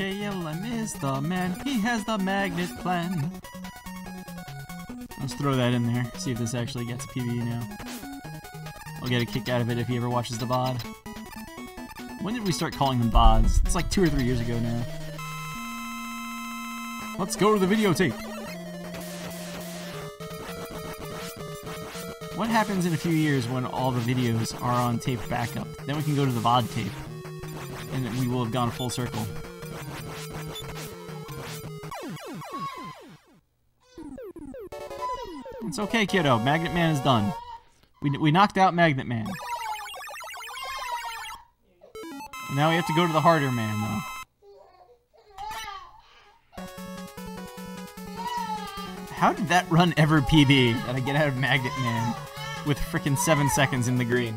KLM is the man, he has the magnet plan. Let's throw that in there, see if this actually gets PB now. I'll get a kick out of it if he ever watches the VOD. When did we start calling them VODs? It's like two or three years ago now. Let's go to the videotape! What happens in a few years when all the videos are on tape backup? Then we can go to the VOD tape. And we will have gone full circle. Okay, kiddo. Magnet Man is done. We, we knocked out Magnet Man. Now we have to go to the harder man, though. How did that run ever PB that I get out of Magnet Man with frickin' 7 seconds in the green?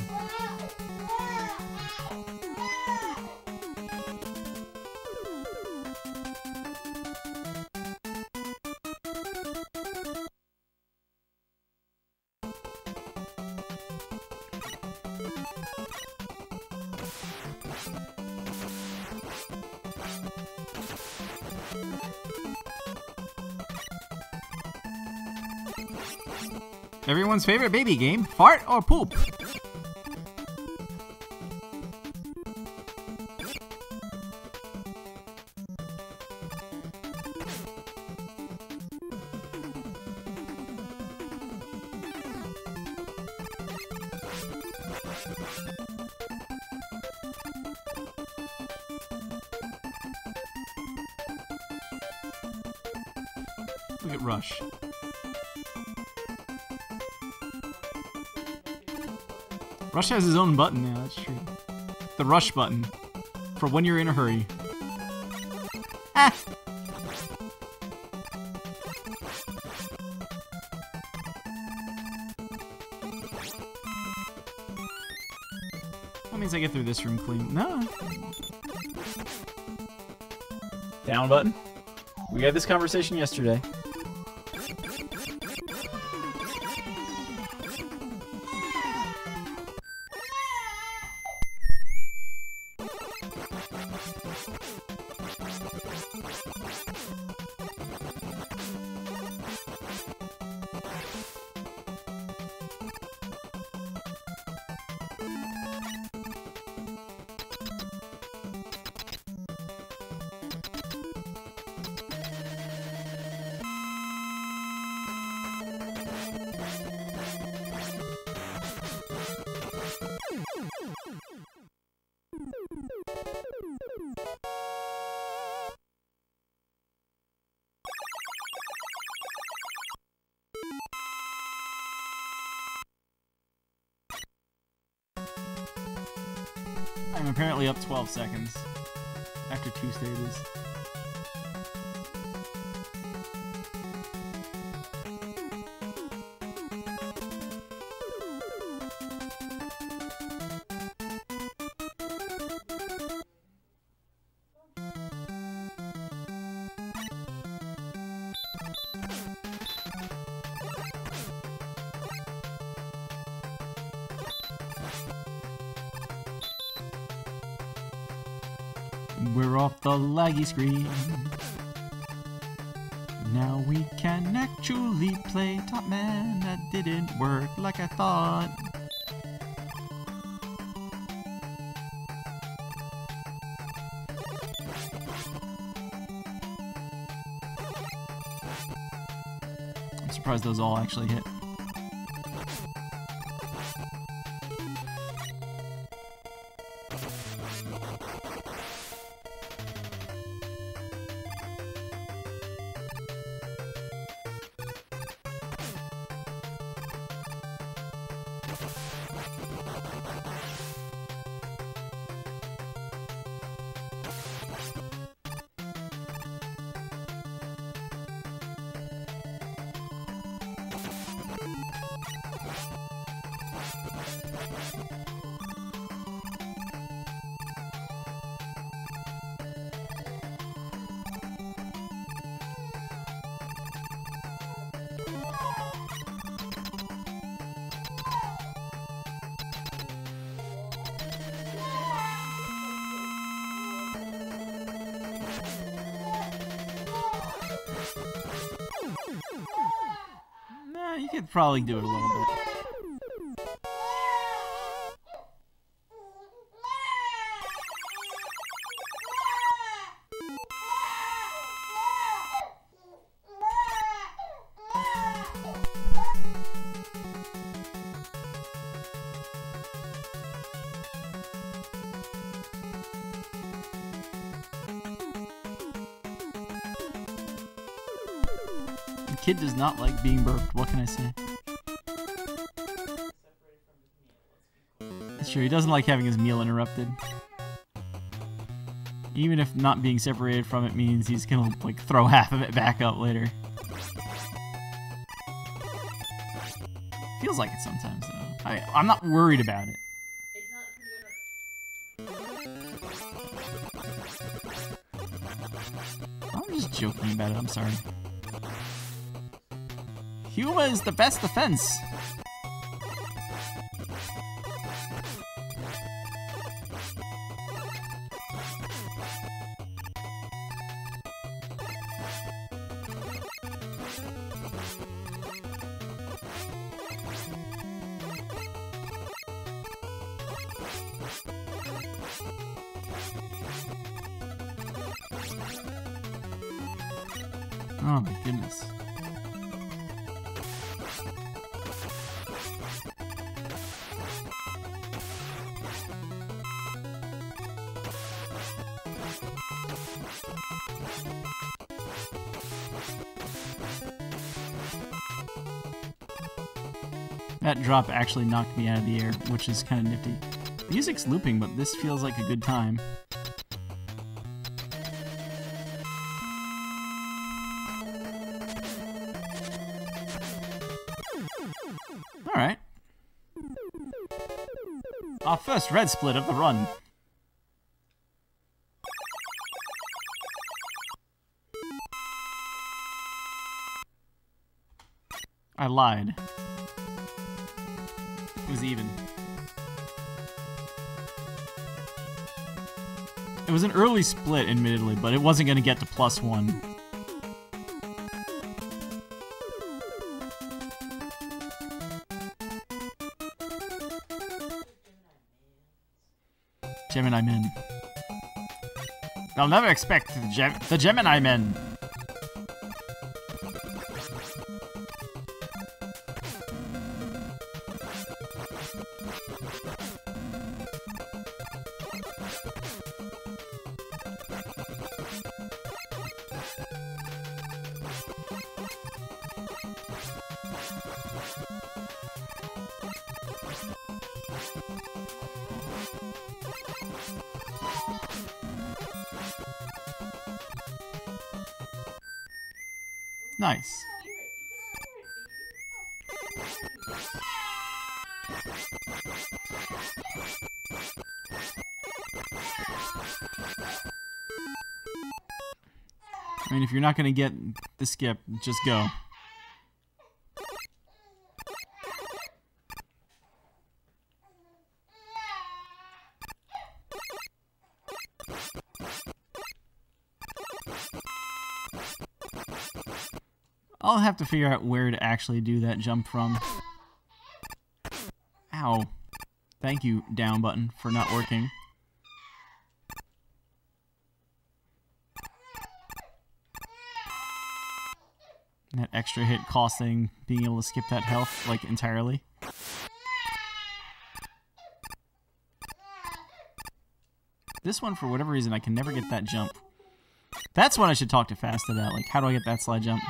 Everyone's favorite baby game, fart or poop? Rush has his own button now, that's true. The rush button. For when you're in a hurry. Ah! That means I get through this room clean. No. Down button. We had this conversation yesterday. Thank you. I'm apparently up 12 seconds after two stages. We're off the laggy screen. Now we can actually play Top Man. That didn't work like I thought. I'm surprised those all actually hit. Nah, you could probably do it a little bit. Not like being burped. What can I say? That's true. He doesn't like having his meal interrupted. Even if not being separated from it means he's gonna like throw half of it back up later. Feels like it sometimes though. I I'm not worried about it. I'm just joking about it. I'm sorry. Humor is the best defense. Oh my goodness. Drop actually knocked me out of the air, which is kind of nifty. The music's looping, but this feels like a good time. Alright. Our first red split of the run. I lied. Early split, admittedly, but it wasn't going to get to plus one. Gemini men. They'll never expect the, Gem the Gemini men. You're not gonna get the skip, just go. I'll have to figure out where to actually do that jump from. Ow. Thank you, down button, for not working. That extra hit costing being able to skip that health, like, entirely. This one, for whatever reason, I can never get that jump. That's what I should talk to Fast about. Like, how do I get that slide jump?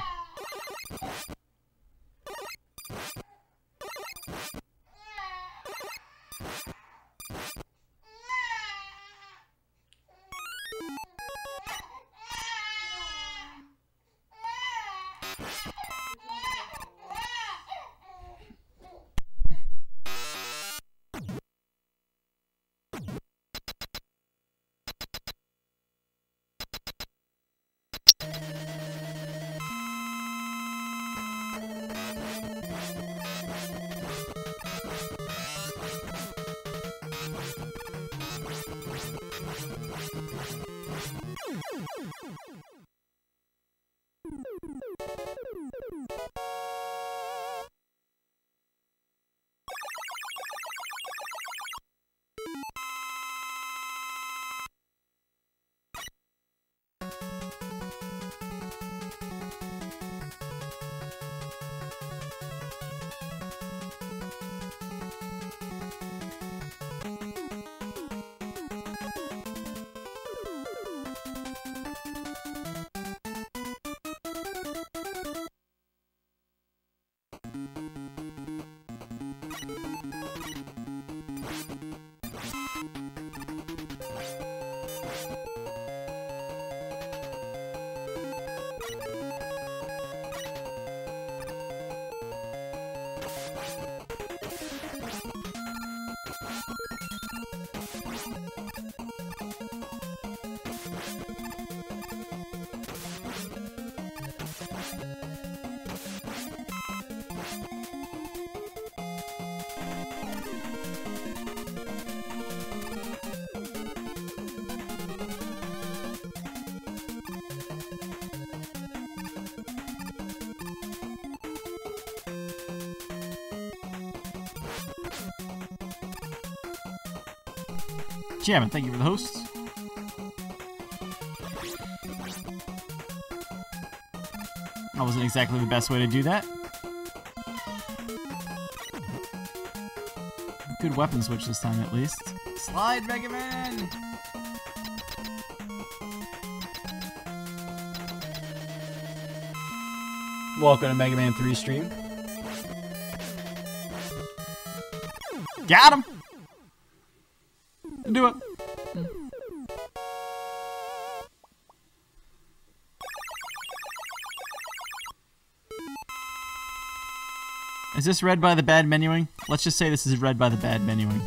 Jammin, thank you for the hosts. That wasn't exactly the best way to do that. Good weapon switch this time, at least. Slide, Mega Man! Welcome to Mega Man 3 stream. Got him! Do it. Is this red by the bad menuing? Let's just say this is red by the bad menuing.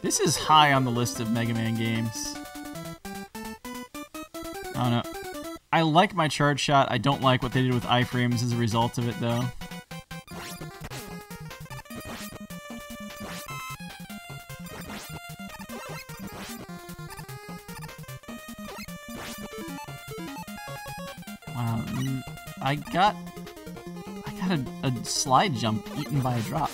This is high on the list of Mega Man games. I like my charge shot. I don't like what they did with iframes as a result of it, though. Wow, mm, I got I got a, a slide jump eaten by a drop.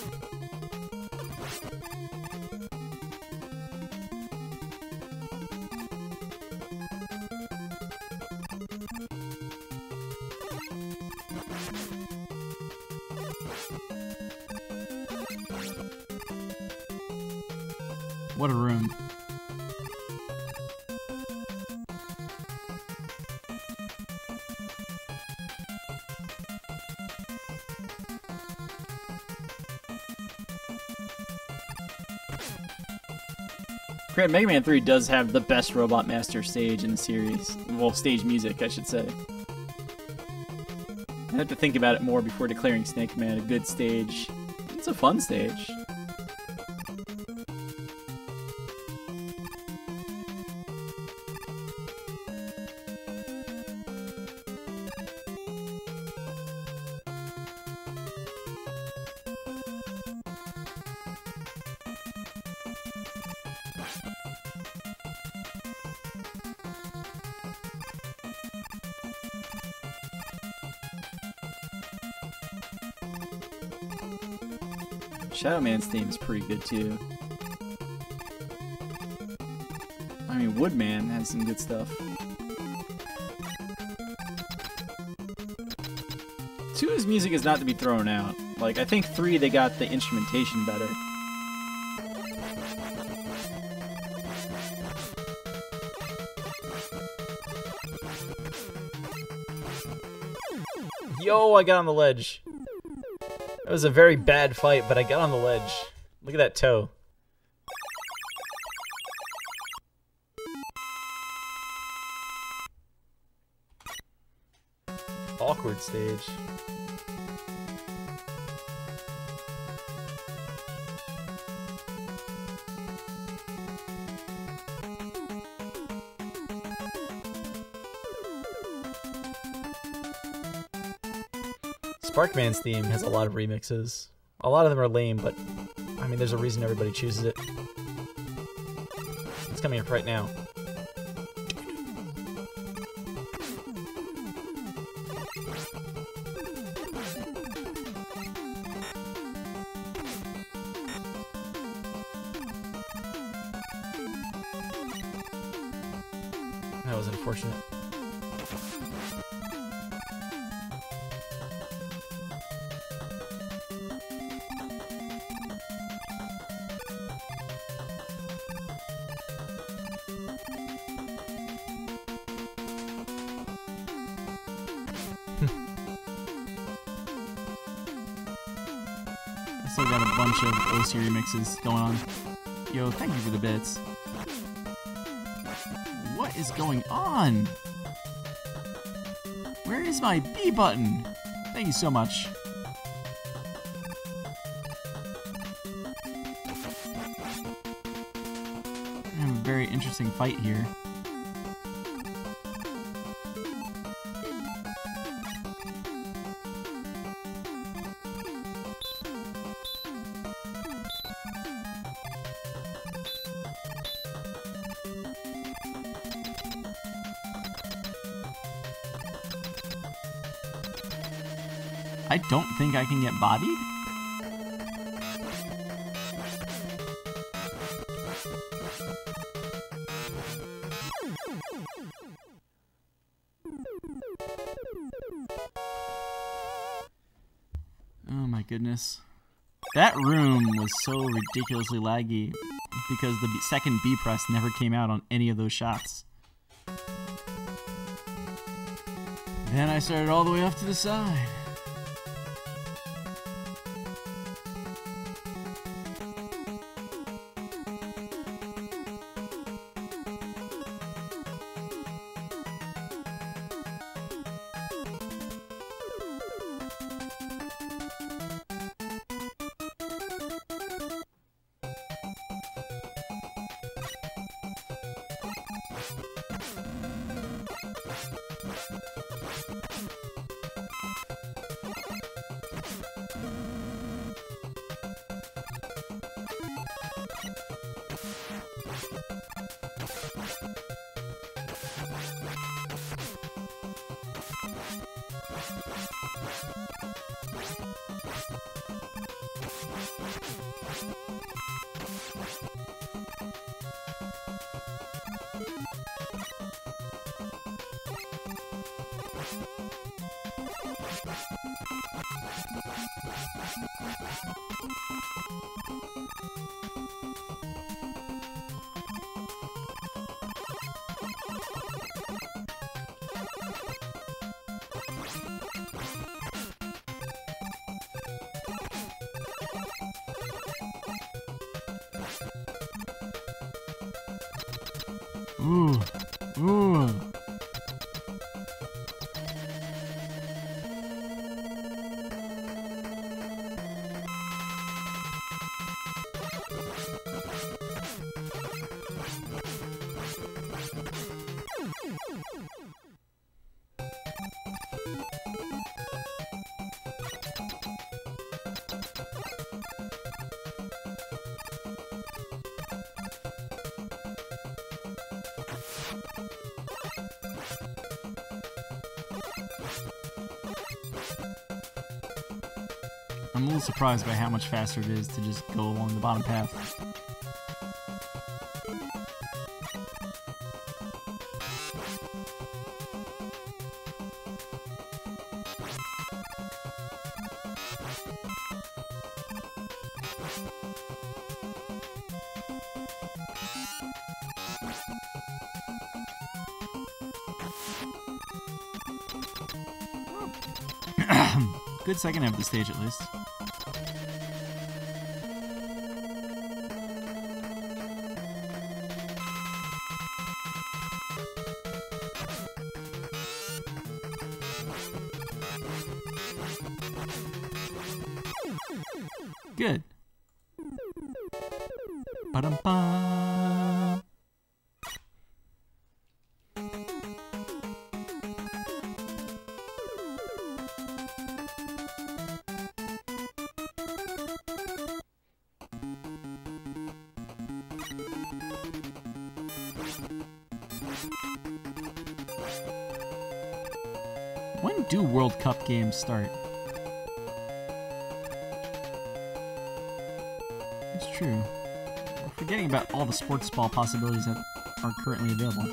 What a room. Granted, Mega Man 3 does have the best Robot Master stage in the series. Well, stage music, I should say. I have to think about it more before declaring Snake Man a good stage. It's a fun stage. Shadow Man's theme is pretty good too. I mean, Woodman has some good stuff. Two's music is not to be thrown out. Like, I think three, they got the instrumentation better. Yo, I got on the ledge. It was a very bad fight, but I got on the ledge. Look at that toe. Awkward stage. Sparkman's theme has a lot of remixes. A lot of them are lame, but I mean, there's a reason everybody chooses it. It's coming up right now. OC remixes going on. Yo, thank you for the bits. What is going on? Where is my B button? Thank you so much. I have a very interesting fight here. Don't think I can get bodied. Oh my goodness. That room was so ridiculously laggy because the second B press never came out on any of those shots. Then I started all the way off to the side. Ooh. Surprised by how much faster it is to just go along the bottom path. Good second half of the stage, at least. Start? It's true. We're forgetting about all the sports ball possibilities that are currently available.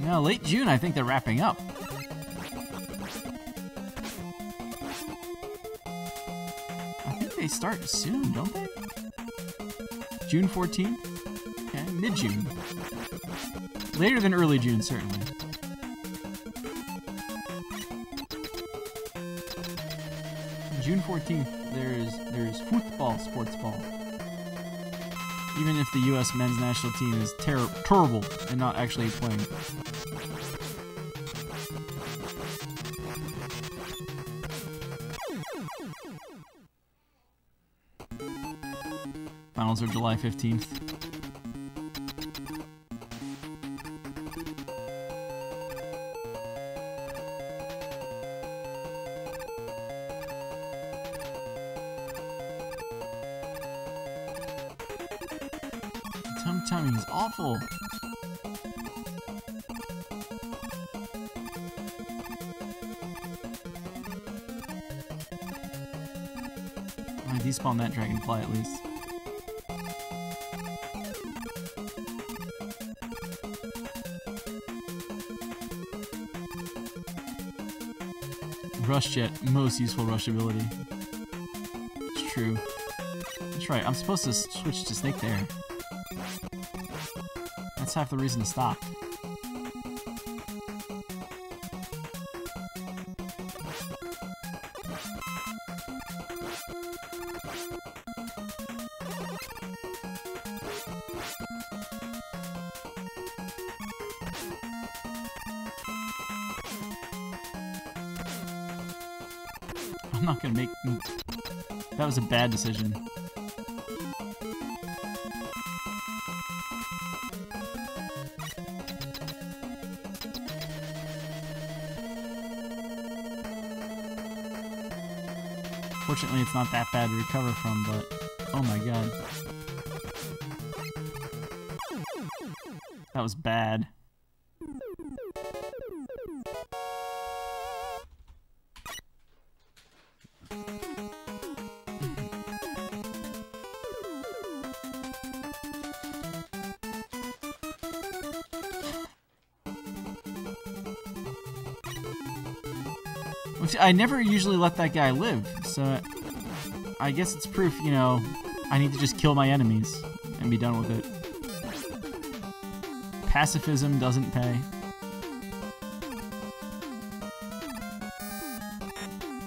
Now, late June, I think they're wrapping up. I think they start soon, don't they? June 14th? Okay, mid June. Later than early June, certainly. June 14th, there's there's football, sports ball. Even if the U.S. men's national team is ter- terrible and not actually playing. Finals are July 15th. Most useful rush ability. It's true. That's right, I'm supposed to switch to Snake there. That's half the reason to stop. Was a bad decision. Fortunately, it's not that bad to recover from, but oh my god. That was bad. I never usually let that guy live, so I guess it's proof, you know, I need to just kill my enemies and be done with it. Pacifism doesn't pay.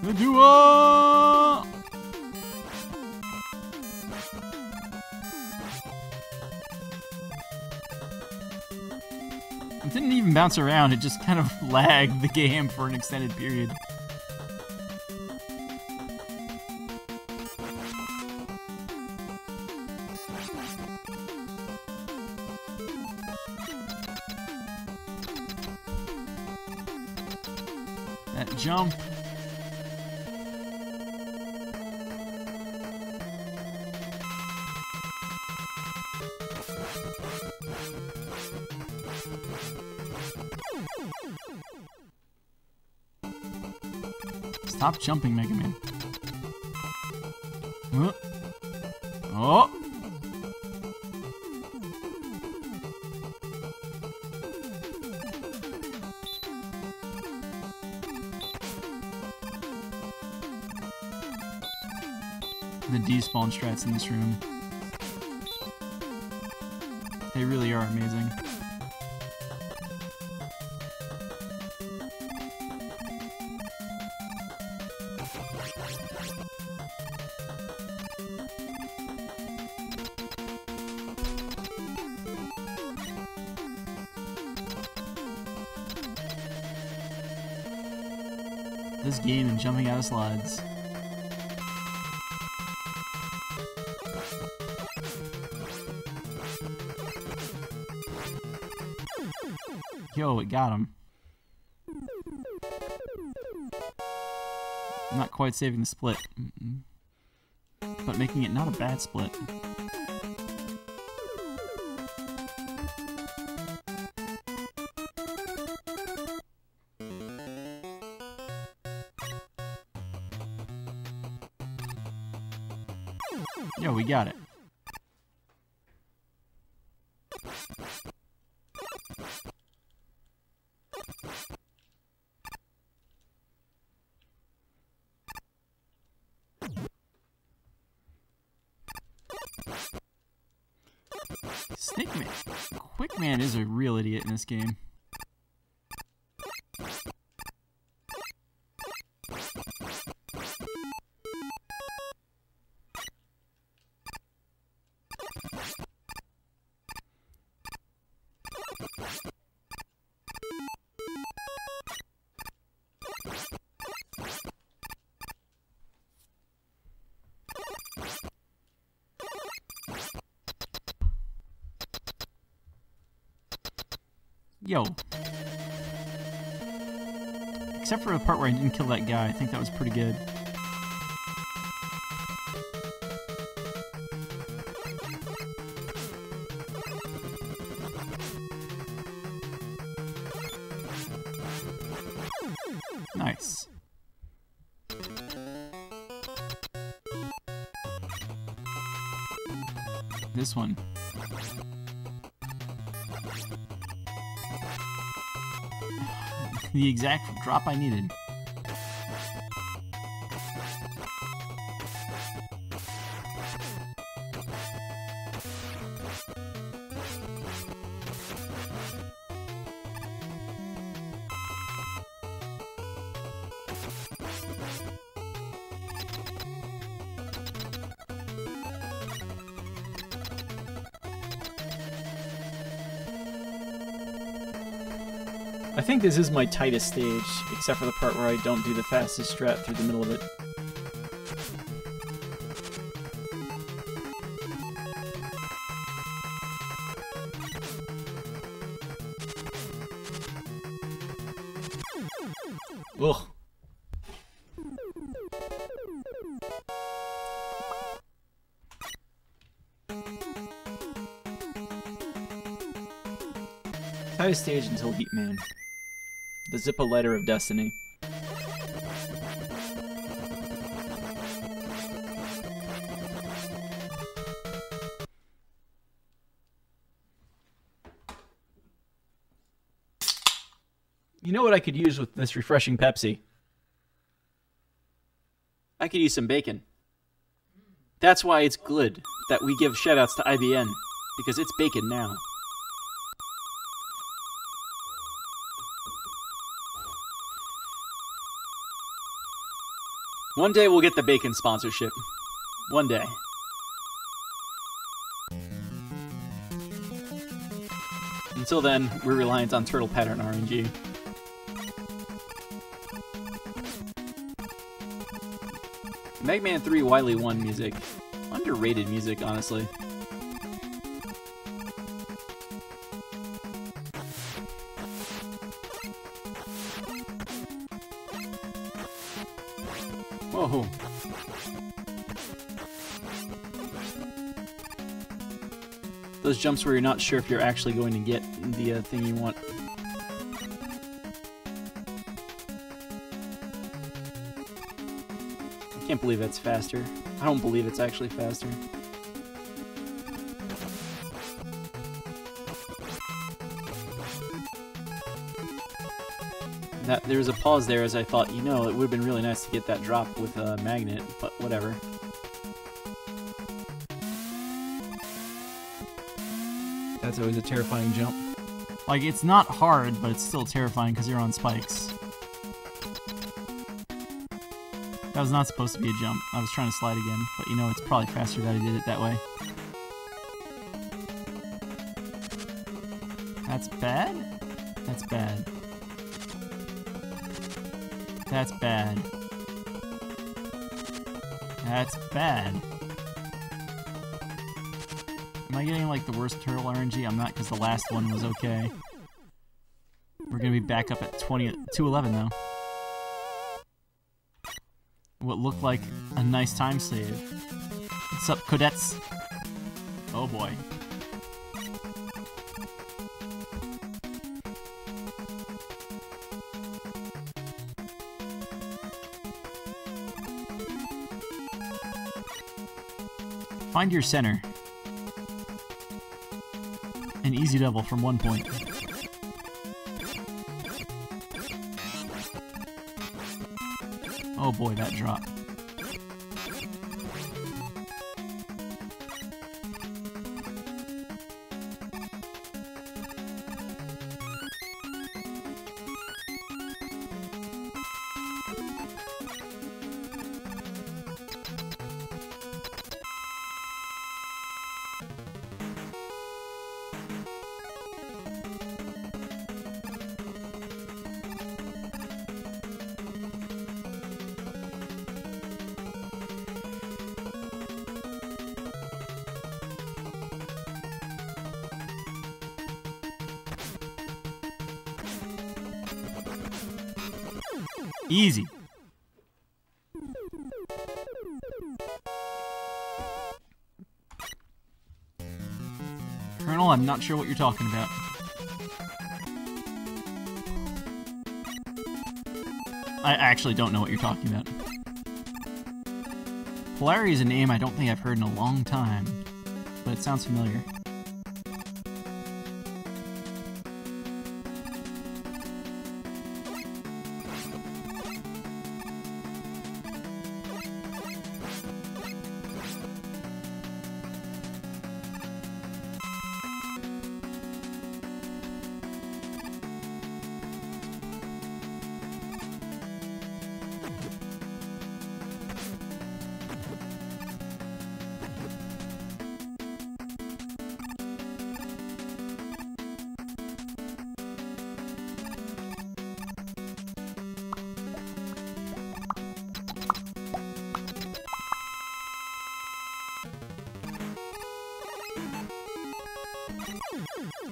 Adua! It didn't even bounce around, it just kind of lagged the game for an extended period. Stop jumping, Mega Man. Oh. oh. The despawn strats in this room. This game and jumping out of slides. Yo, it got him. Not quite saving the split, but making it not a bad split. Yo. Except for the part where I didn't kill that guy, I think that was pretty good. Drop I needed. I think this is my tightest stage, except for the part where I don't do the fastest strat through the middle of it. Ugh. Tightest stage until Heat Man. a Letter of Destiny. You know what I could use with this refreshing Pepsi? I could use some bacon. That's why it's good that we give shoutouts to IBN, because it's bacon now. One day we'll get the bacon sponsorship. One day. Until then, we're reliant on turtle pattern RNG. Mega Man 3 Wily 1 music. Underrated music, honestly. Those jumps where you're not sure if you're actually going to get the uh, thing you want. I can't believe that's faster. I don't believe it's actually faster. That there was a pause there as I thought, you know, it would have been really nice to get that drop with a magnet, but whatever. That's always a terrifying jump. Like, it's not hard, but it's still terrifying because you're on spikes. That was not supposed to be a jump. I was trying to slide again, but you know, it's probably faster that I did it that way. That's bad? That's bad. That's bad. That's bad. Am I getting like the worst turtle RNG? I'm not because the last one was okay. We're gonna be back up at 20, 211 though. What looked like a nice time save. What's up, cadets? Oh boy. Find your center. An easy double from one point. Oh boy, that drop. Easy. Colonel, I'm not sure what you're talking about. I actually don't know what you're talking about. Polari is a name I don't think I've heard in a long time, but it sounds familiar.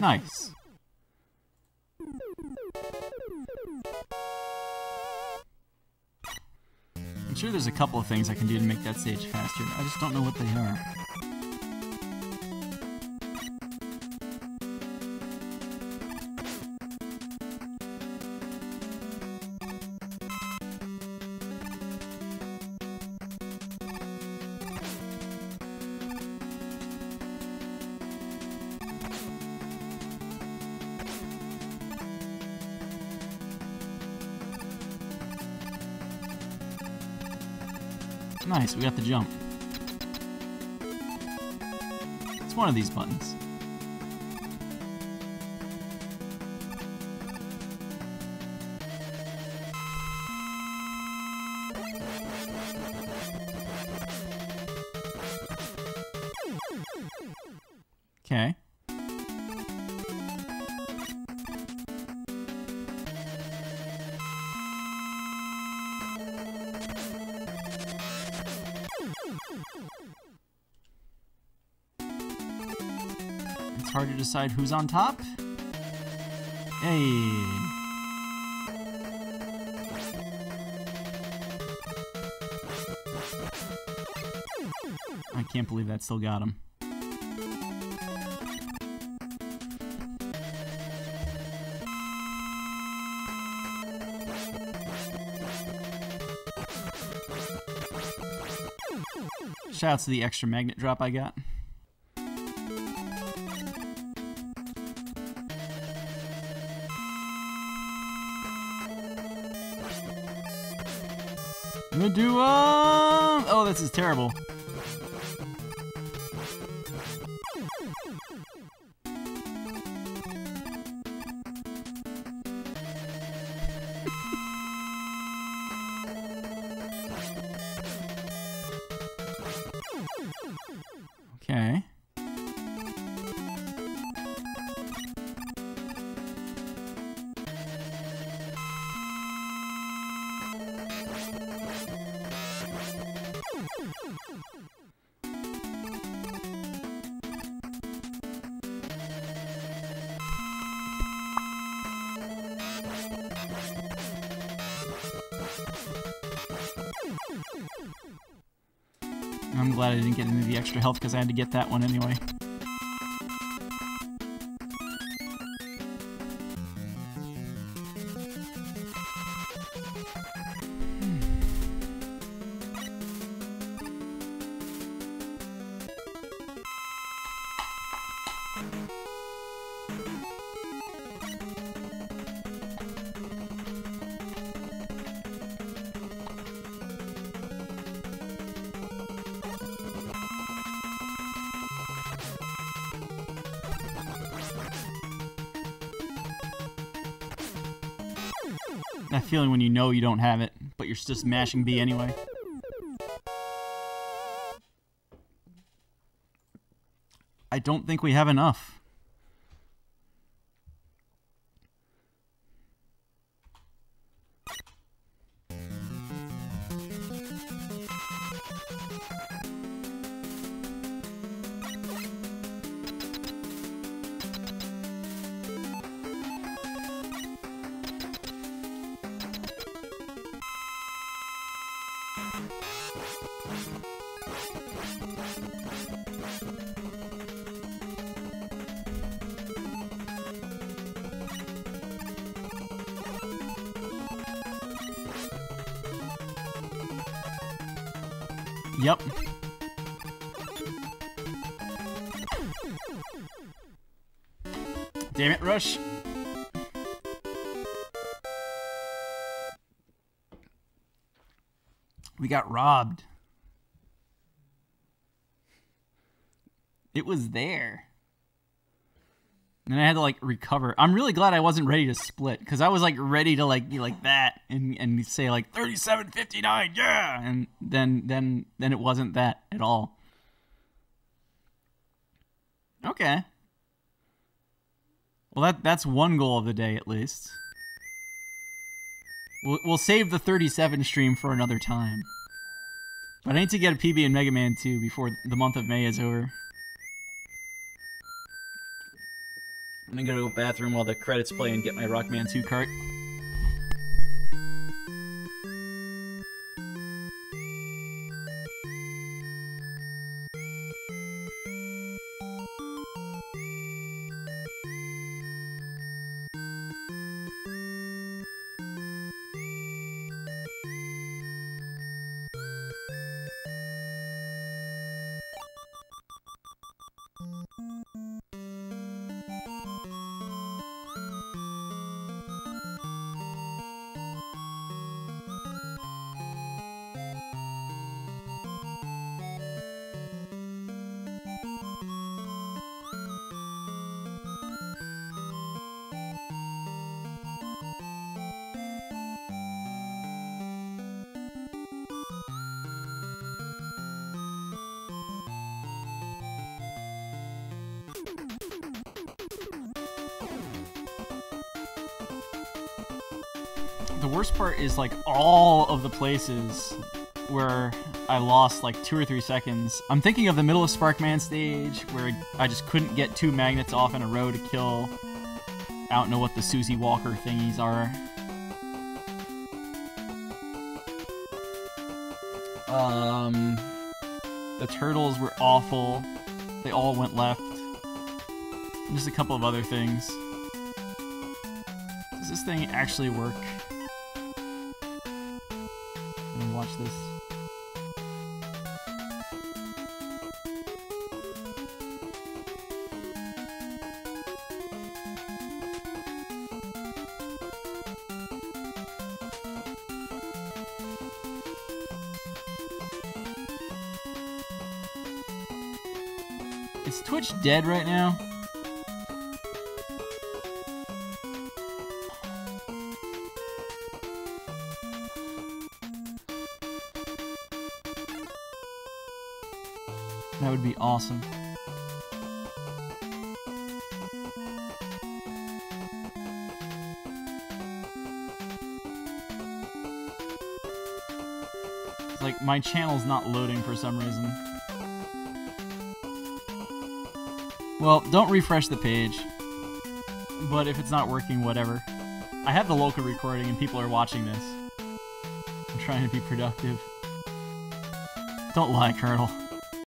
Nice. I'm sure there's a couple of things I can do to make that stage faster. I just don't know what they are. Nice, we got the jump. It's one of these buttons. It's hard to decide who's on top. Hey. I can't believe that still got him. Shout out to the extra magnet drop I got. Medua! Um, oh, this is terrible. I'm glad I didn't get any of the extra health because I had to get that one anyway. Know you don't have it, but you're just mashing B anyway. I don't think we have enough. Yep. Damn it, Rush. We got robbed. It was there. And I had to like recover. I'm really glad I wasn't ready to split because I was like ready to like be like that and and say like 37.59, yeah, and then then then it wasn't that at all. Okay. Well, that that's one goal of the day at least. We'll we'll save the 37 stream for another time. But I need to get a PB in Mega Man 2 before the month of May is over. I'm gonna go to the bathroom while the credits play and get my Rockman 2 cart. Worst part is like all of the places where I lost like two or three seconds. I'm thinking of the middle of Sparkman stage where I just couldn't get two magnets off in a row to kill. I don't know what the Susie Walker thingies are. Um, the turtles were awful. They all went left. And just a couple of other things. Does this thing actually work? Dead right now? That would be awesome. It's like my channel's not loading for some reason. Well, don't refresh the page. But if it's not working, whatever. I have the local recording and people are watching this. I'm trying to be productive. Don't lie, Colonel.